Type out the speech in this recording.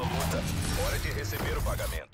Hora de receber o pagamento.